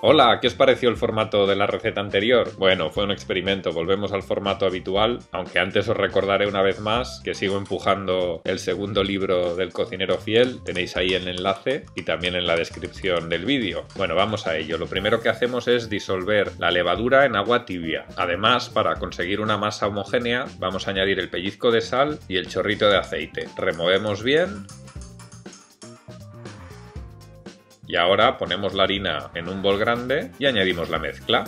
Hola, ¿qué os pareció el formato de la receta anterior? Bueno, fue un experimento, volvemos al formato habitual, aunque antes os recordaré una vez más que sigo empujando el segundo libro del cocinero fiel, tenéis ahí el enlace y también en la descripción del vídeo. Bueno, vamos a ello. Lo primero que hacemos es disolver la levadura en agua tibia. Además, para conseguir una masa homogénea, vamos a añadir el pellizco de sal y el chorrito de aceite. Removemos bien y ahora ponemos la harina en un bol grande y añadimos la mezcla.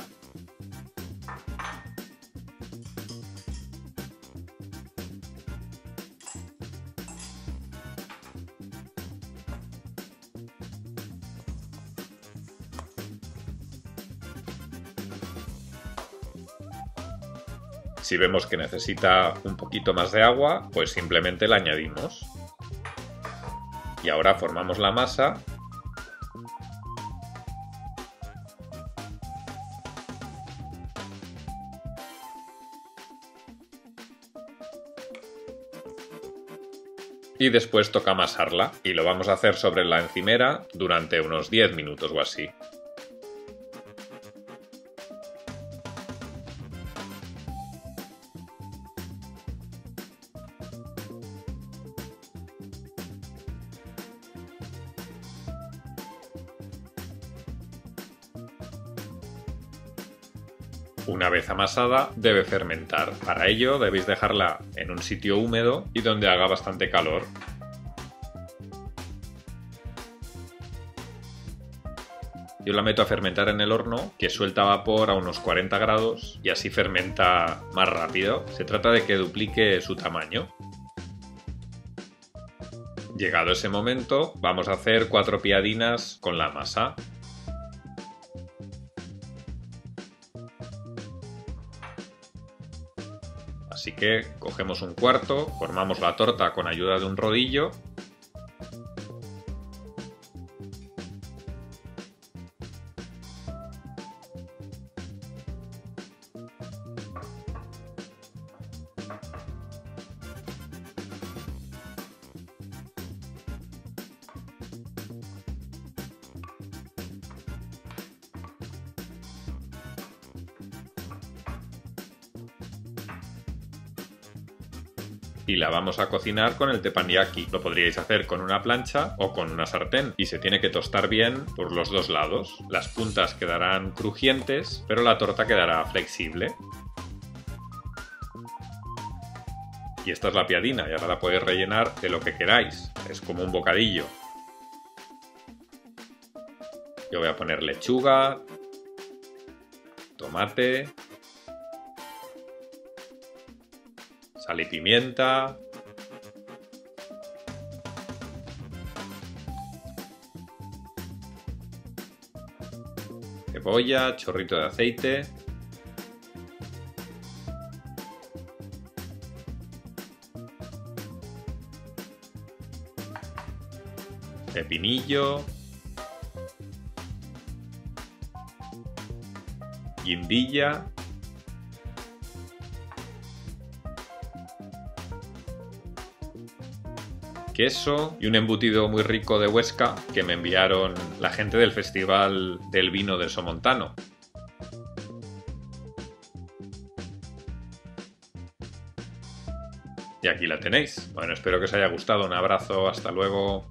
Si vemos que necesita un poquito más de agua, pues simplemente la añadimos. Y ahora formamos la masa y después toca amasarla y lo vamos a hacer sobre la encimera durante unos 10 minutos o así. Una vez amasada, debe fermentar. Para ello debéis dejarla en un sitio húmedo y donde haga bastante calor. Yo la meto a fermentar en el horno, que suelta vapor a unos 40 grados y así fermenta más rápido. Se trata de que duplique su tamaño. Llegado ese momento, vamos a hacer cuatro piadinas con la masa. Así que cogemos un cuarto, formamos la torta con ayuda de un rodillo y la vamos a cocinar con el teppanyaki. Lo podríais hacer con una plancha o con una sartén y se tiene que tostar bien por los dos lados. Las puntas quedarán crujientes, pero la torta quedará flexible. Y esta es la piadina y ahora la podéis rellenar de lo que queráis. Es como un bocadillo. Yo voy a poner lechuga, tomate, sal y pimienta. Cebolla, chorrito de aceite. Pepinillo. Guindilla. Queso y un embutido muy rico de Huesca que me enviaron la gente del Festival del Vino del Somontano. Y aquí la tenéis. Bueno, espero que os haya gustado. Un abrazo, hasta luego.